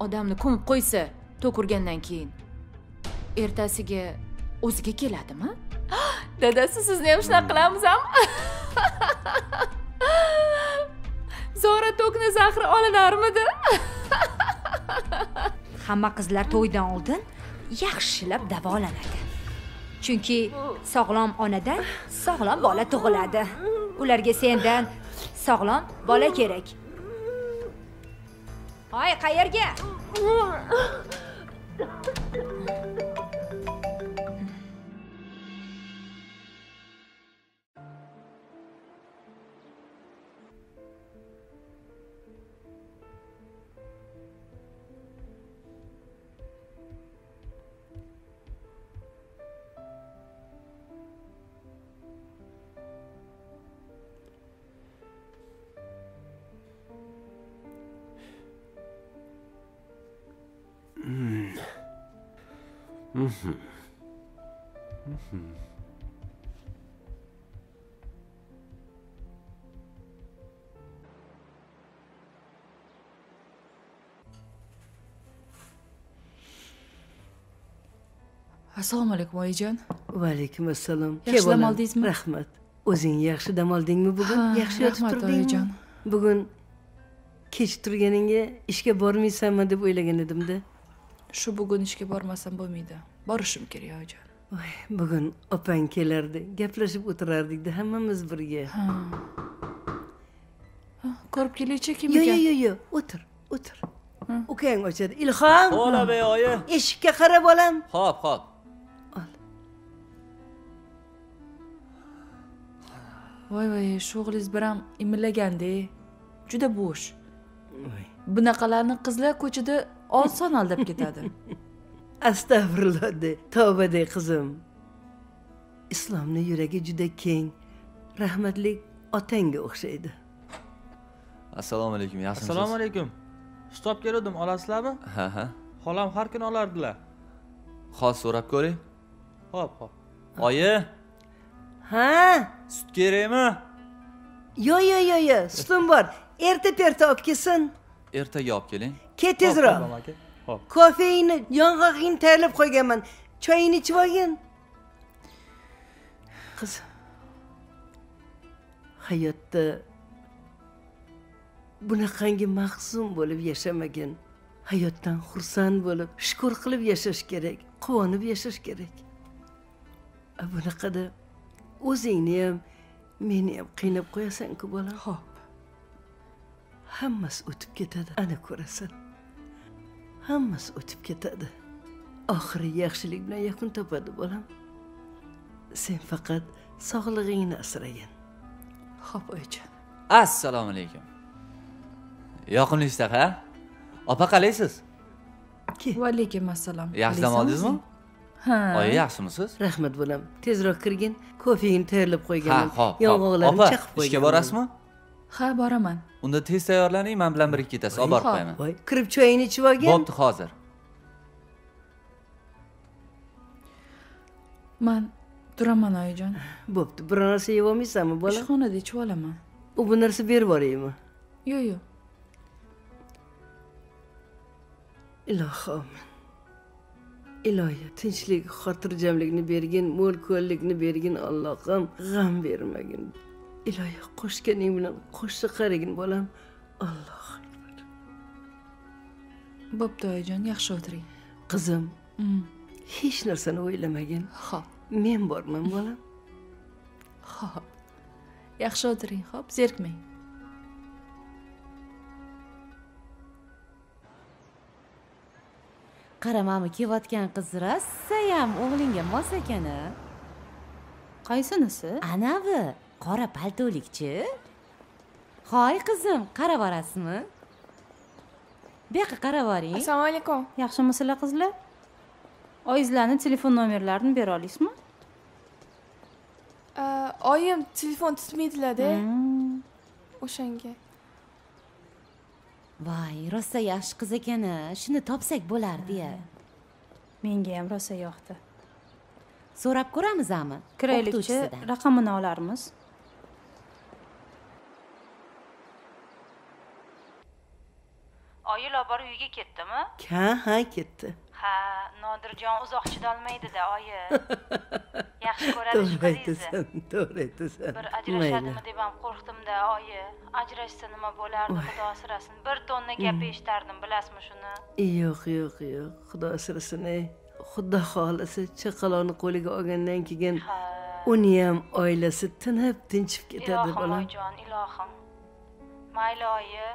odamni ko'mib qo'ysa to'kurgandan keyin. Ertasiga o'ziga keladimi? Dadasi sizni ham shunaqa qilamizmi zora tokni zahri olinarmidi? Hamma qizlar to'ydan oldin yaxshilab davolanadi. Chunki sog'lom onadan sog'lom bola tug'iladi. Ularga sendan sog'lom bola kerak. Hoy qayerga? Assalomu alaykum oyijon va alaykum assalom Yaxshi dam oldingizmi? rahmat o'zing yaxshi dam oldingmi bugun yaxshi yotib turdingmi oyijon. bugun kech turganingga ishga bormaysanmi deb o'ylagan edimda shu bugun ishga bormasam bo'lmaydi borishim kerak oyijon. Voy bugun opang kelardi. Gaplashib o'tirardikda hammamiz birga. Ha. Ko'rib kelaychi kim ekan? yo yo o'tir o'tir. Ukang ochadi ilhom! Ho'la be oyi. Eshikka qara bolam hop hop voy voy shu o'g'lingiz bir ham imillaganda juda bo'sh. Voy, bunaqalarni qizlar ko'chada oson aldab ketadi astag'firulloh de tavba de qizim. Islomni yuragi juda keng rahmatlik otangga o'xshaydi. Assalomu alaykum yaxshimisiz assalomu alaykum. Stop keluvdim olasizlarmi? Ha ha. Xolam har kuni olardilar. Hozir so'rab ko'ring. Hop hop oyi. Ha? Sut kerakmi? Yo yo yo yo sutim bor. Erta perta olib kelsin. Ertaga olib keling. Ket tezroq hop, kofeingni yong'oqingni tayyorlab qo'yganman. Choyingni ichib olgin. Qiz hayotda bunaqangi mahzun bo'lib yashamagan hayotdan xursand bo'lib shukur qilib yashash kerak quvonib yashash kerak. Bunaqada o'zingni ham meni ham qiynab qo'yasan-ku bolam. Ho'p hammasi o'tib ketadi ana ko'rasan hammasi o'tib ketadi. Oxiri yaxshilik bilan yakun topadi bolam. Sen faqat sog'lig'ingni asragin ho'p oyijon assalomu alaykum. Yoqimli ishtaha opa qalaysiz? Va alaykum assalom yaxshi dam oldingizmi ha. Oyi yaxshimisiz? Rahmat bolam. Tezroq kirgin kofeingni tayyorlab ha qo'yganman opa chaqib qo'yganman. ishga borasizmi ha boraman. Unda tez tayyorlaning man bilan birga ketasiz. Olib borib qo'yaman voy kirib choyingni ichib olgin. Bo'pti hozir. Man turaman oyijon. Bo'pti biror narsa yeb olmaysanmi bolam ishxonada ichib olaman. U bu narsa berib yuboraymi yo'q yo'q. Ilohim ilohiy tinchlik xotirjamlikni bergin mo'l ko'llikni bergin allohim g'am bermagin ilohiy qo'shganing bilan qo'shsa qaragin bolam. Alloh bo'pti oyijon yaxshi o'tiring. Qizim Mm, hech narsani o'ylamagin. Ho'p men borman bolam. Ho'p yaxshi o'tiring ho'p zerikmang. Qara mana kelayotgan qiz rossayam o'g'lingga mos ekan a qaysinisi anavi qora paltolikchi hoy qizim qarab borasizmi bu yoqqa qarab boring assalomu alaykum. Yaxshimisizlar qizlar. Oyingizlarni telefon nomerlarini bera olasizmi? Oyim telefon tutmaydilarda. Hmm. o'shanga. Voy rosa yaxshi qiz ekan a shuni topsak bo'lardi ya. Menga ham rosa yoqdi. So'rab ko'ramizmi kiraylikchi raqamini olarmiz oyi lobar uyiga ketdimi? Ha ha ketdi. Ha nodirjon uzoq chidolmaydida oyi. Yaxshi ko'radi to'g'ri aytasan to'g'ri aytasan bir ajrashadimi deb ham qo'rqdimda oyi. Ajrashsa nima bo'lardi xudo asrasin. Bir tonna gap eshitardim bilasizmi shuni? Yo'q yo'q yo'q. Xudo asrasin ey. Xudo xohlasa chaqaloqni qo'liga olgandan keyin uni ham oilasi tinib tinchib ketadi ilohim bolam. oyijon ilohim. Mayli oyi.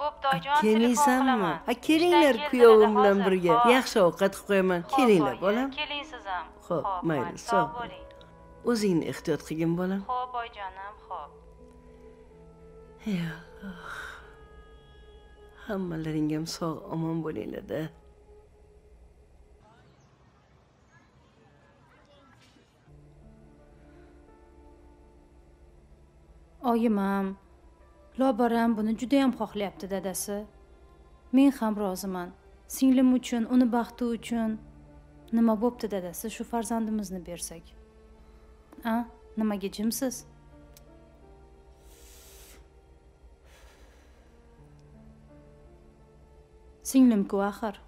Bo'pti oyijon kelmaysanmi ha kelinglar kuyovim birga. Hop. yaxshi ovqat qilib qo'yaman kelinglar bolam keling siz ham Xo'p, mayli, sog' bo'ling. o'zingni ehtiyot qilgin bolam. Xo'p oyijonim xo'p. Ya Allah. hammalaring ham sog' omon bo'linglarda oyimam ham buni judayam xohlayapti dadasi. Men ham roziman. Singlim uchun uni baxti uchun nima bo'pti dadasi? Shu farzandimizni bersak. A nimaga jimsiz? Singlimku axir.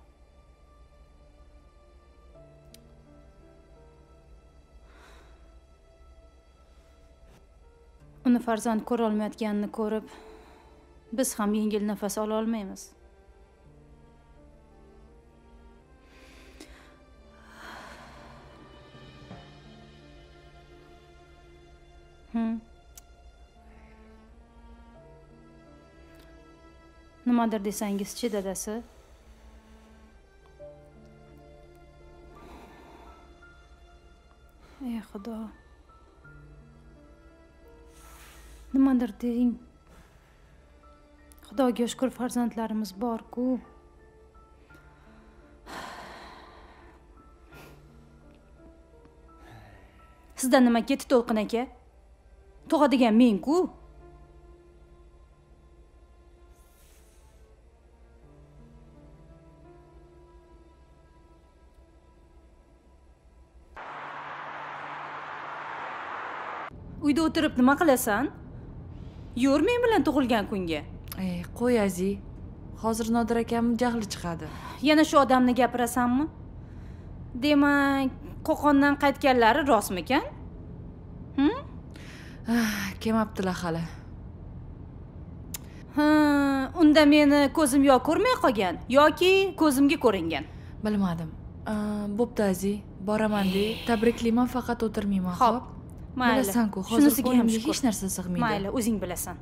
O'zini farzand ko'rolmayotganini ko'rib biz ham yengil nafas ola olmaymiz. Hmm. Nimadir desangizchi dadasi? Ey xudo. Nimadir deng xudoga shukur farzandlarimiz bor-ku. Sizdan nima ketdi to'lqin aka? Tug'adigan men-ku. Uyda o'tirib nima qilasan? Yur men bilan tug'ilgan kunga. Ey qo'y azi hozir nodir akamni jahli chiqadi. Yana shu odamni gapirasanmi? Demak qo'qondan qaytganlari rostmikan? Ah, kelmabdilar hali? Ha unda meni ko'zim yo ko'rmay qolgan yoki ko'zimga ko'ringan. Bilmadim. Ah, bo'pti azi boraman de tabriklayman faqat o'tirmayman xo'p mayli bilasanku hozir qo'limga shukur hech narsa sig'maydi. Mayli o'zing bilasan.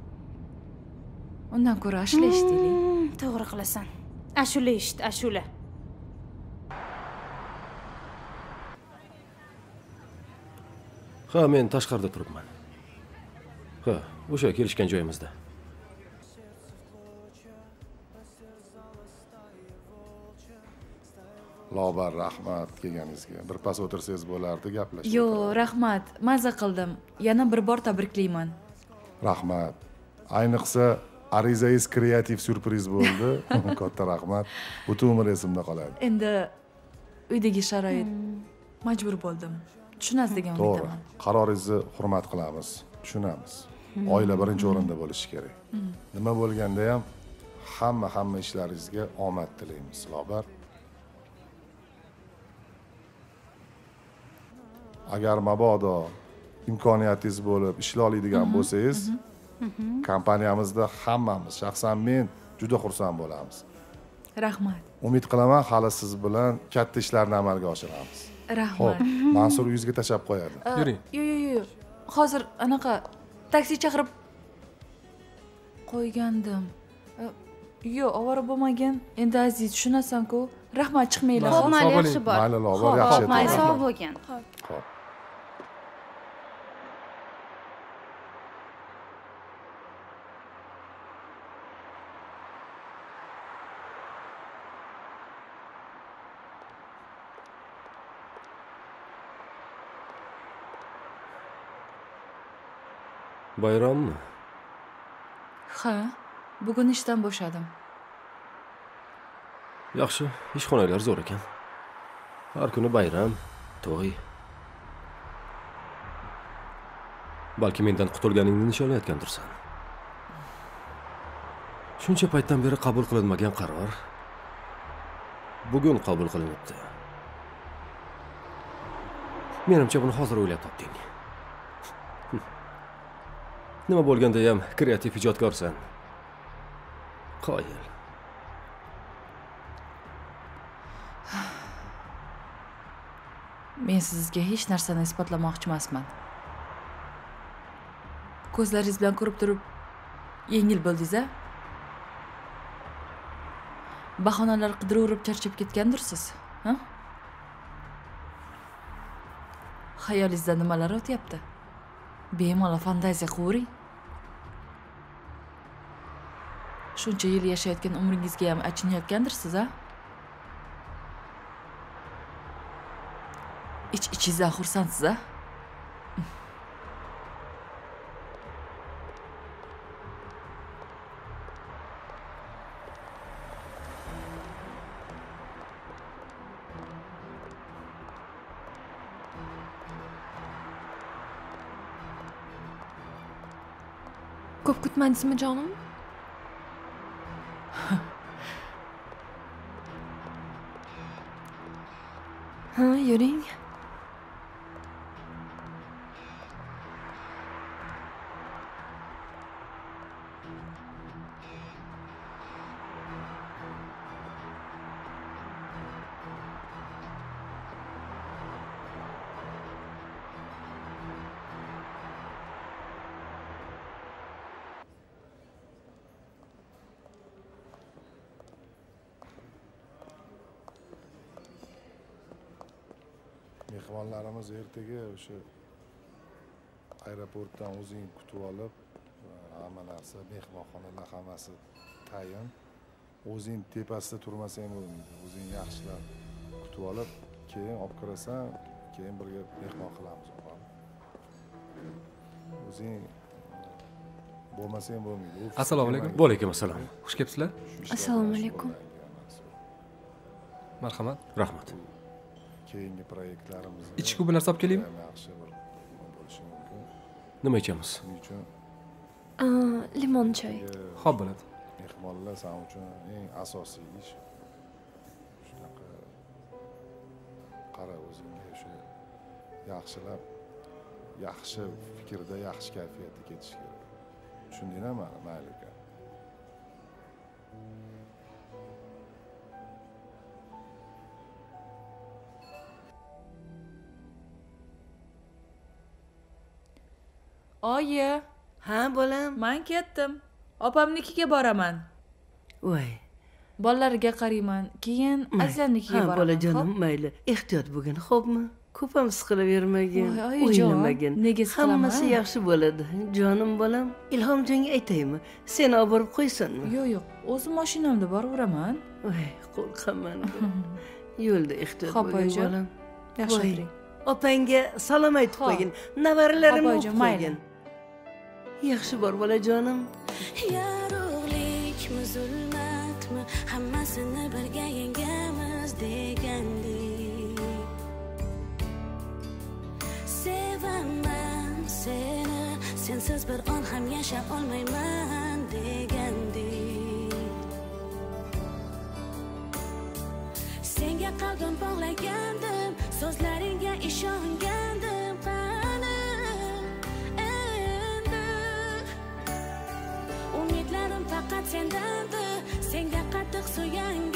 Undan ko'ra ashula eshitaylik Hmm, to'g'ri qilasan. Ashula eshit ashula. Ha men tashqarida turibman. Ha o'sha kelishgan joyimizda lobar rahmat kelganingizga. Birpas o'tirsangiz bo'lardi gaplashib yo'q rahmat. Mazza qildim. Yana bir bor tabriklayman. Rahmat. Ayniqsa arizangiz kreativ syurpriz bo'ldi. Katta rahmat. Butun umr esimda qoladi. Endi uydagi sharoit. Majbur bo'ldim. Tushunasiz degan to'g'ri. umiddaman. Qaroringizni hurmat qilamiz. Tushunamiz. Oila birinchi o'rinda bo'lishi kerak. Nima bo'lganda ham hamma hamma ishlaringizga omad tilaymiz lobar agar mabodo imkoniyatingiz bo'lib ishlay oladigan bo'lsangiz kompaniyamizda hammamiz shaxsan men juda xursand bo'lamiz. Rahmat. Umid qilaman hali siz bilan katta ishlarni amalga oshiramiz. Rahmat. Ho'p mansur uyingizga tashlab qo'yadi. Yuring. yo'q yo'q yo'q hozir anaqa taksi chaqirib qo'ygandim. Yo'q ovora bo'lmagin. Endi aziz tushunasanku rahmat chiqmanglar. Ho'p mayli yaxshi bor. Mayli lobar yaxshi ho'p, sog' bo'lgin. Xo'p. Bayrommi ha bugun ishdan bo'shadim. Yaxshi ishxonalar zo'r ekan. Har kuni bayram to'y. Balki mendan qutulganingni nishonlayotgandirsan. Shuncha paytdan beri qabul qilinmagan qaror bugun qabul qilinibdi. Menimcha buni hozir o'ylab topding nima bo'lganda ham kreativ ijodkorsan. Qoyil. Men sizga hech narsani isbotlamoqchi emasman. Ko'zlaringiz bilan ko'rib turib yengil bo'ldingiz a? Bahonalar qidiravurib charchab ketgandirsiz ha? Xayolingizda nimalar o'tyapti? Bemalol fantaziya qilavering shuncha yil yashayotgan umringizga ham achinayotgandirsiz a? Ich ichingizdan xursandsiz a? Ko'p kutmadingizmi jonim? Ha yuring mehmonlarimiz ertaga o'sha aeroportdan o'zing kutib olib va hamma narsa mehmonxonalar hammasi tayin. O'zing tepasida turmasang bo'lmaydi. O'zing yaxshilab kutib olib keyin olib kirasan keyin birga mehmon qilamiz. O'zing bo'lmasang bo'lmaydi. Ofisga assalomu alaykum. kelmagin. va alaykum assalom xush kelibsizlar? Assalomu alaykum. marhamat. Rahmat keyingi proyektlarimizga ichki bir narsa olib kelaymi yaxshi bir nima bo'lishi mumkin nima ichamiz? Shuning uchun Aa, limon choy. Ho'p bo'ladi. mehmonlar san uchun eng asosiy ish. Shunaqa qara o'zingga o'sha yaxshilab yaxshi fikrda yaxshi kayfiyatda ketish kerak. Tushundingmi mani mayli uka oyi. Ha bolam. Man ketdim. Opamnikiga boraman. Voy. Bolalariga qarayman keyin azizamnikiga boraman bolajonim mayli. Ehtiyot bo'lgin xo'pmi ko'p ham siqilavermagin o'ynamagin nega hammasi yaxshi bo'ladi. Jonim bolam. Ilhomjonga aytaymi? Seni olib borib qo'ysinmi yo'q yo'q. O'zim mashinamda boraveraman voy qo'rqaman. Yo'lda ehtiyot bo'lgin bolam. Yaxshi o'tiring opangga salom aytib qo'ygin. Nevaralarimni o'pib qo'ygin yaxshi bor bolajonim. Yorug'likmi zulmatmi hammasini birga yengamiz degandek. Sevaman seni sensiz bir on ham yasha olmayman degandek. Senga qalbim bog'lagandim so'zlaringga ishongan faqat sendandi senga qattiq suyangandim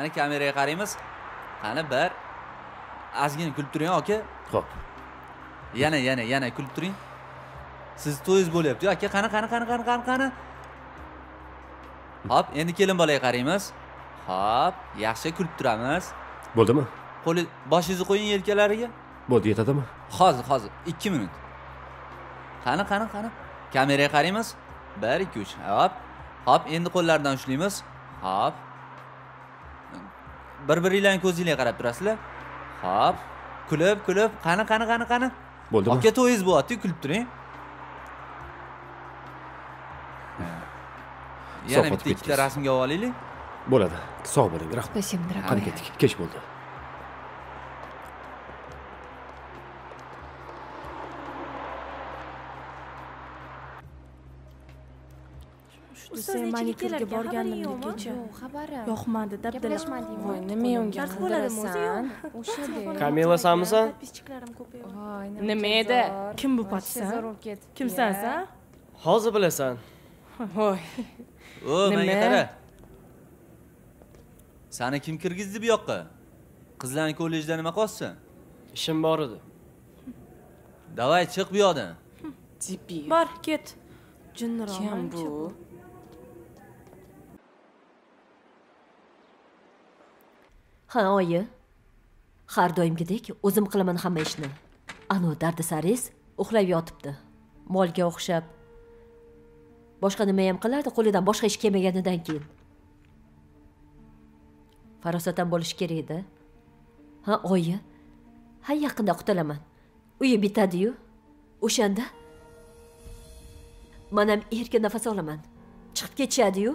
qani kameraga qaraymiz. Qani bir ozgina kulib turing aka ho'p yana yana yana kulib turing siz to'yingiz bo'lyapti. Aka qani qani qani qani qani qani? Hop endi kelin bolaga qaraymiz. Hop yaxshi kulib turamiz. Bo'ldimi? Qo'li boshingizni qo'ying yelkalariga. Bo'ldi yetadimi? Hozir hozir ikki minut. Qani qani qani? Kameraga qaraymiz. Bir ikki uch hop hop endi qo'llardan ushlaymiz hop bir biringlarni ko'zinglarga qarab turasizlar. Hop kulib kulib qani qani qani qani? Bo'ldimi? Aka to'yingiz bo'lyapti kulib turing. Yana bitta ikkita rasmga olib olaylik bo'ladi. Sog' bo'ling rahmat. Спасибо, qani дорогой. ketdik? Kech bo'ldi sen manikyurga borgandim kecha. Yoqmadi dabdala Gaplashmadingmi? voy nima unga qildirasan Kamila sanmisan? nima edi? kim bu patsan kimsan san hozir bilasan. Voy. O menga Nima? qara. Sani kim kirgizdi bu yoqqa? Qizlarni kollejda nima qilyapsan ishim bor edi. Давай chiq bu yoqdan. Bor ket. Jinniroq Kim bu? Ha oyi. Har doimgidek o'zim qilaman hamma ishni. Anu dardisaringiz uxlab yotibdi. Molga o'xshab. Boshqa nima ham qilardi qo'lidan boshqa ish kelmaganidan keyin. Farosatdan bo'lishi kerak edi. Ha oyi. Ha yaqinda qutulaman. Uyi bitadiyu. O'shanda manam erkin nafas olaman. Chiqib ketishadiyu.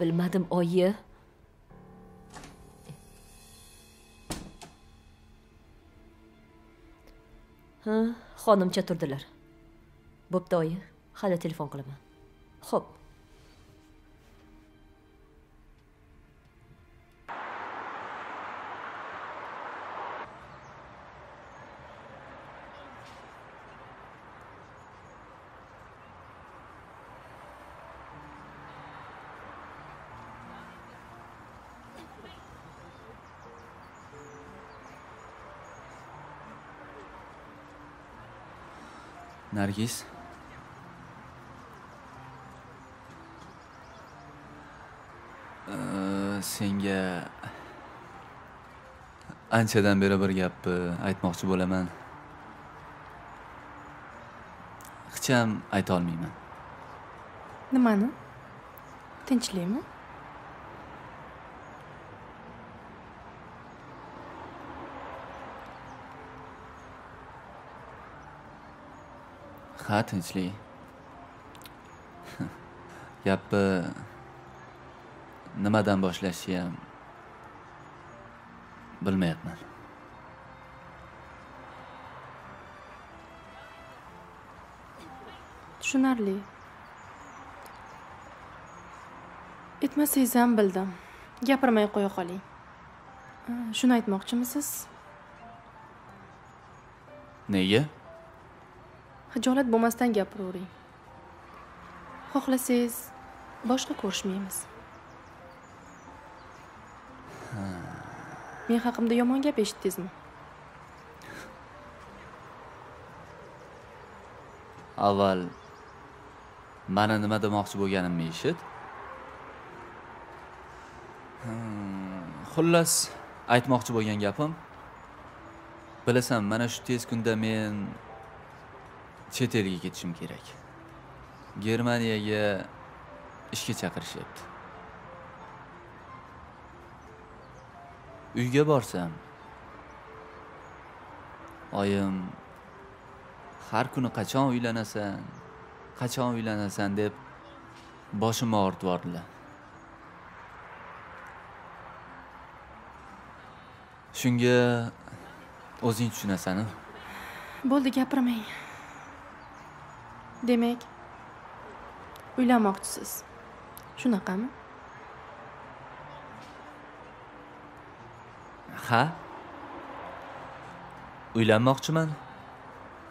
Bilmadim oyi. Ha xonimcha turdilar. Bo'pti oyi. Hali telefon qilaman. Xo'p. Nargis? Э, senga anchadan beri bir gapni aytmoqchi bo'laman. Hecham aytolmayman nimani? Tinchlikmi ha tinchlik gapni nimadan boshlashni ham bilmayapman. Tushunarli. Aytmasangiz ham bildim. Gapirmay qo'ya qoling. Shuni aytmoqchimisiz? Nega hijolat bo'lmasdan gapiravering xohlasangiz boshqa ko'rishmaymiz. Men haqimda yomon gap eshitdingizmi? Avval mana nima demoqchi bo'lganimni eshit. Xullas aytmoqchi bo'lgan gapim bilasan mana shu tez kunda men chet elga ketishim kerak. Germaniyaga ishga chaqirishyapti. Uyga borsam oyim har kuni qachon uylanasan qachon uylanasan deb boshimni og'ritib yubordilar. Shunga o'zing tushunasan bo'ldi gapirmang. Demak uylanmoqchisiz shunaqami? Ha? Uylanmoqchiman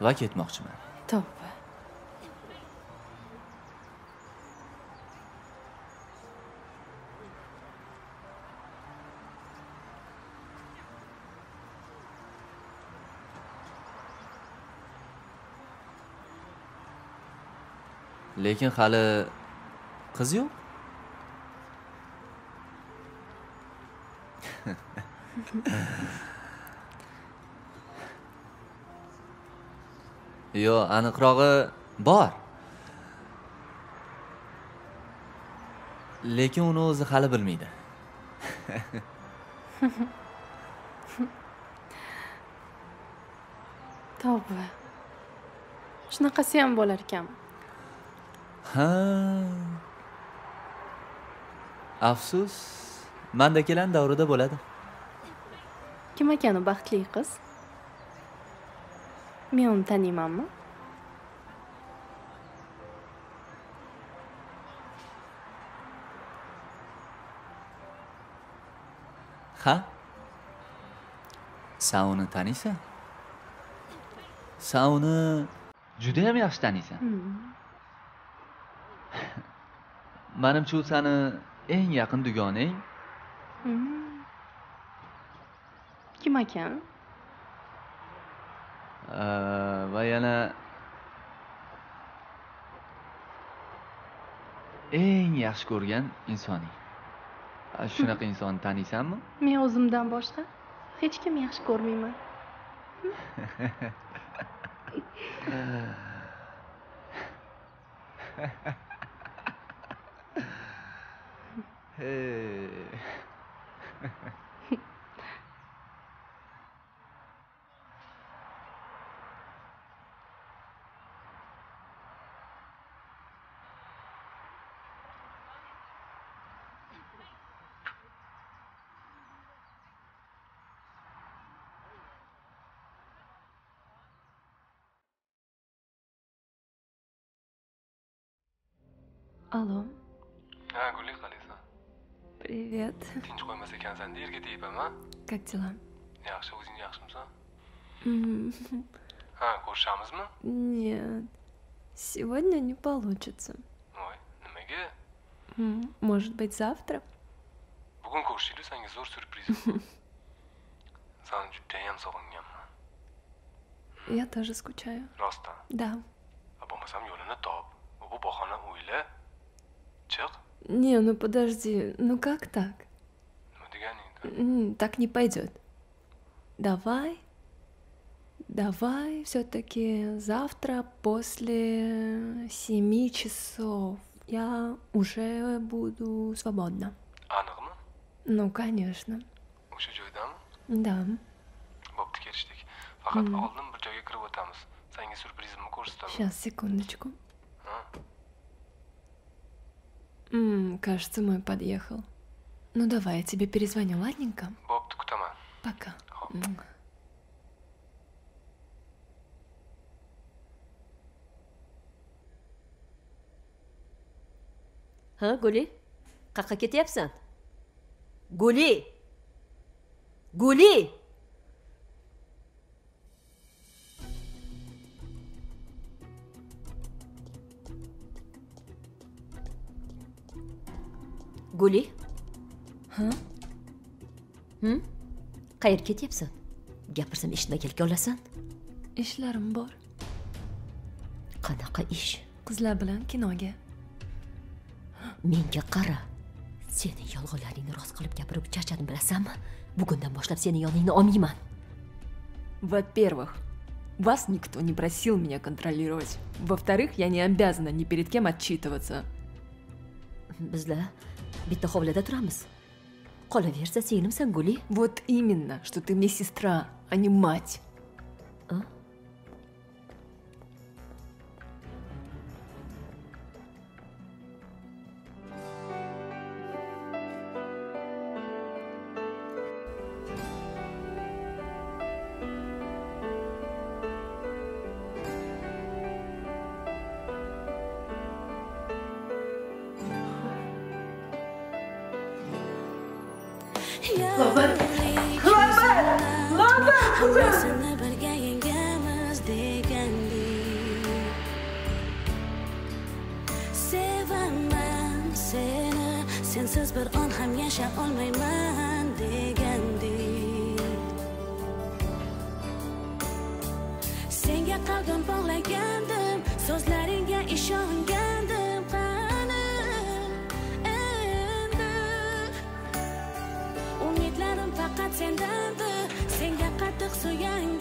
va ketmoqchiman tavba lekin hali qiz yo'q. Yo aniqrog'i bor. Lekin uni o'zi hali bilmaydi. Tavba. Shunaqasi ham bo'lar ekan. Ha. Afsus mandakilarni davrida bo'ladi. Kim ekan u baxtli qiz? Men uni taniymanmi ha? San uni taniysan san uni judayam yaxshi taniysan manimcha u sani eng yaqin dugonang Hmm. kim ekan va yana eng yaxshi ko'rgan insoning. Shunaqa insonni taniysanmi men o'zimdan boshqa hech kim yaxshi ko'rmayman Alô? Ah, Guli Khalid. Привет tinch qo'ymas ekansan yerga tegibam a как dела yaxshi o'zing yaxshimisan М, ha ko'rishamizmi нет сегодня не получится voy nimaga М, может быть завтра bugun ko'rishaylik senga zo'r syurprizim bor sani judayam sog'inganman я тоже скучаю rostdan да A, bo'lmasam yo'lini top bu bahona o'yla chiq не ну подожди ну как так? М, так не пойдет давай давай все-таки завтра после семи часов я уже буду свободна. Aniqmi ну конечно. Joydami да? Bo'pti kelishdik faqat Mm. oldin bir joyga kirib o'tamiz senga syurprizimni ko'rsataman сейчас секундочку Ha? М, кажется мой подъехал. Ну давай я тебе перезвоню ладненько? Bo'pti kutaman пока. М. ha guli? Qayerqa ketyapsan guli guli guli ha hm qayerga ketyapsan gapirsam eshitmaganlikka olasan ishlarim bor qanaqa ish qizlar bilan kinoga menga qara seni yolg'onlaringni rost qilib gapirib charchadim bilasanmi bugundan boshlab seni yoningni olmayman Во-первых, вас никто не просил меня контролировать. Во-вторых, я не обязана ни перед кем отчитываться. bizlar bitta hovlida turamiz qolaversa singlimsan guli Вот именно, что ты мне сестра, а не мать. Lobar! Lobar! Lobar! Hammasini birga yengamiz degandek Sevaman seni Sensiz bir on ham yasha olmayman degandek Senga qalbim bog'lagandim So'zlaringga ishongan sendan senga qattiq suyangan